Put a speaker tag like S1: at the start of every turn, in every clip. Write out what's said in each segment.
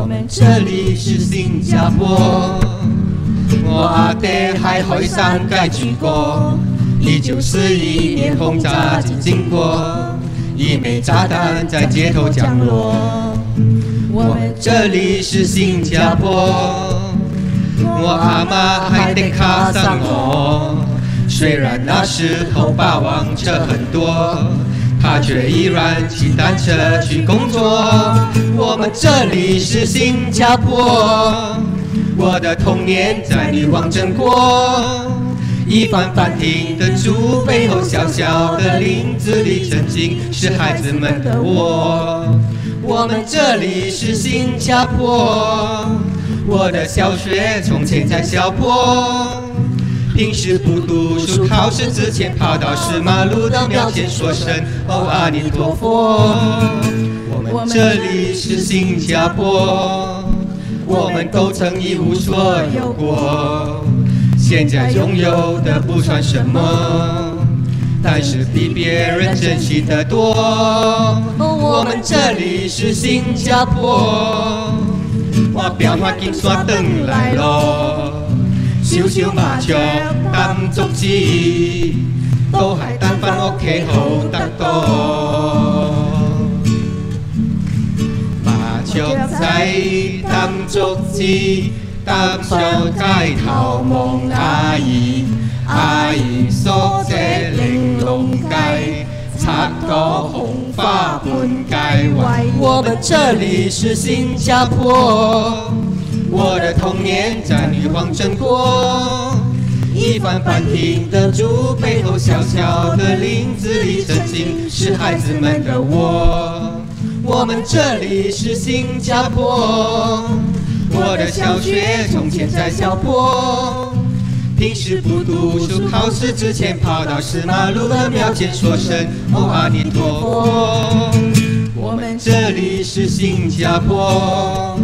S1: 我们这里是新加坡，我阿爹还海上盖举国，一九四一年轰炸机经过，一枚炸弹在街头降落。我们这里是新加坡，我阿妈还得卡上我，虽然那时候霸王车很多。他却依然骑单车去工作。我们这里是新加坡，我的童年在女王镇过。一帆帆停得住，背后小小的林子里，曾经是孩子们的窝。我们这里是新加坡，我的小学从前在小坡。平时不读书，考试之前跑到石马路的庙前说声哦阿弥陀佛。我们这里是新加坡，我们都曾一无所有过，现在拥有的不算什么，但是比别人珍惜的多。我们这里是新加坡，我表花金刷回来喽。小小麻雀蹬竹枝，都系担翻屋企好得多。麻雀仔蹬竹枝，搭上街头望阿姨，阿姨梳者玲珑髻，插朵红花冠髻。为我们这里是新加坡。我的童年在女王争过，一番番停得住，背后小小的林子里，曾经是孩子们的窝。我们这里是新加坡。我的小学从前在小坡，平时不读书考试之前，跑到石马路的庙前说声哦阿弥陀佛。我们这里是新加坡。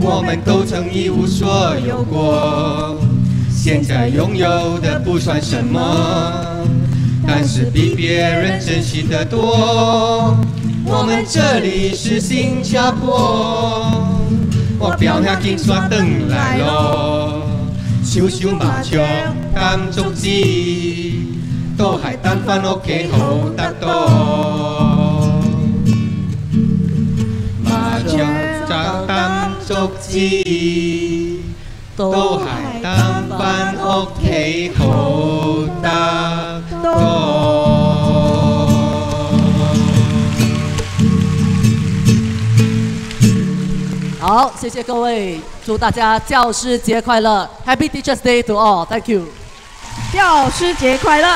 S1: 我们都曾一无所有过，现在拥有的不算什么，但是比别人珍惜的多。我们这里是新加坡，我表经耍灯来咯，小小麻雀担竹枝，都系单翻屋企好得多。知都系担翻屋企，好得多。
S2: 好，谢谢各位，祝大家教师节快乐，Happy Teachers Day to all! Thank you，
S3: 教师节快乐。